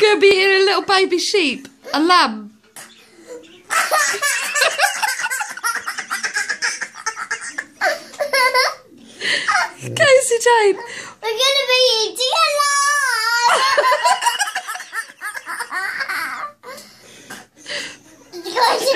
You're going to be eating a little baby sheep, a lamb. Casey-Jayne. We're going to be eating a lamb.